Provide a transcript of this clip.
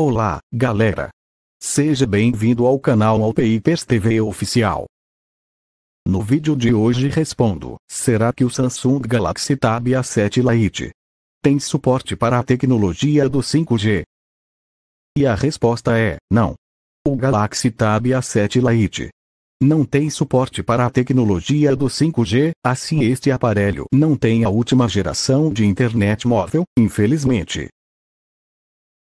Olá, galera! Seja bem-vindo ao canal Alpeipers TV Oficial. No vídeo de hoje respondo, será que o Samsung Galaxy Tab A7 Lite tem suporte para a tecnologia do 5G? E a resposta é, não. O Galaxy Tab A7 Lite não tem suporte para a tecnologia do 5G, assim este aparelho não tem a última geração de internet móvel, infelizmente.